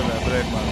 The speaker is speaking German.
Öyle bırakma.